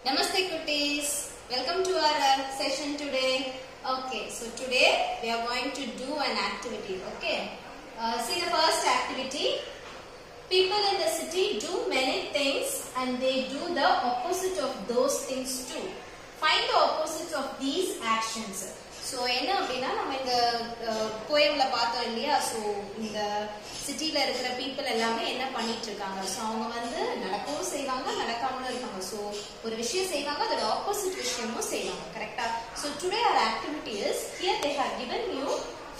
Namaste cuties. Welcome to our uh, session today. Okay, so today we are going to do an activity. Okay, uh, see the first activity. People in the city do many things and they do the opposite of those things too. Find the opposite of these actions. So என்ன அப்படின்னா நம்ம இந்த போயம்ல பார்த்தோம் இல்லையா so இந்த சிட்டியில் இருக்கிற people எல்லாமே என்ன பண்ணிட்டு இருக்காங்க ஸோ அவங்க வந்து நடக்கவும் செய்வாங்க நடக்காமலும் இருக்காங்க ஸோ ஒரு விஷயம் செய்வாங்க அதோட ஆப்போசிட் விஷயமும் செய்வாங்க கரெக்டா so today our activity is here they have given you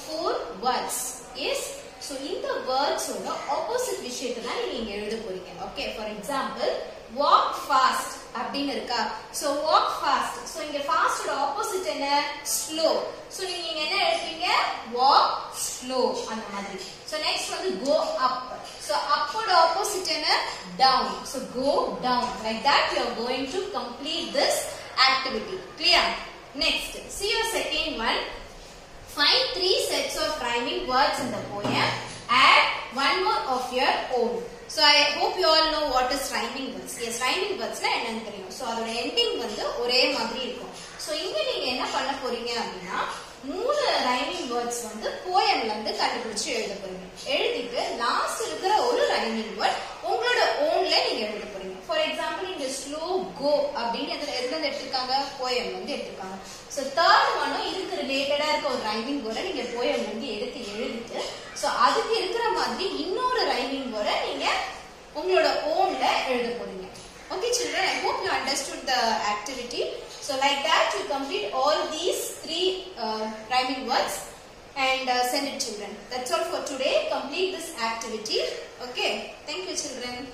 four words yes so இந்த வேர்ட்ஸோட ஆப்போசிட் விஷயத்தை தான் நீங்க எழுத போறீங்க. Okay for example walk fast அப்படின்னு இருக்கா? ஸோ வாக் ஃபாஸ்ட் ஸோ இங்க ஃபாஸ்டோட ஆப்போசிட் என்ன? ஸ்லோ ஸோ நீங்க இங்க என்ன எழுதுவீங்க வாக் ஸ்லோ அந்த மாதிரி. ஸோ நெக்ஸ்ட் வந்து கோ அப் ஸோ அப்போட ஆப்போசிட் என்ன down so go down like that you are going to complete this activity clear next see your second one Find three sets of rhyming words in the poem. Add one more of your own. So I hope you all know what is rhyming words. Yes, rhyming wordsல என்னன்னு தெரியும். So அதோட ending வந்து ஒரே மாதிரி இருக்கும். So இங்க நீங்க என்ன பண்ண போறீங்க அப்படின்னா மூணு ரைமிங் வேர்ட்ஸ் வந்து போயம்ல இருந்து கண்டுபிடிச்சு எழுத போறீங்க எழுதிட்டு லாஸ்ட் இருக்கிற ஒரு ரைமிங் வேர்ட் உங்களோட ஓன்ல நீங்க எழுத போறீங்க ஃபார் எக்ஸாம்பிள் இங்க ஸ்லோ கோ அப்படின்னு எதுல எதுல இருந்து எடுத்திருக்காங்க போயம் வந்து எடுத்திருக்காங்க ஸோ தேர்ட் ஒன்னும் இதுக்கு ரிலேட்டடா இருக்க ஒரு ரைமிங் வேர்டை நீங்க போயம் வந்து எடுத்து எழுதிட்டு ஸோ அதுக்கு இருக்கிற மாதிரி இன்னொரு ரைமிங் வேர்டை நீங்க உங்களோட ஓன்ல எழுத போறீங்க Okay children, I hope you understood the activity. So like that you complete all these three uh, rhyming words and uh, send it children. That's all for today. Complete this activity. Okay. Thank you children.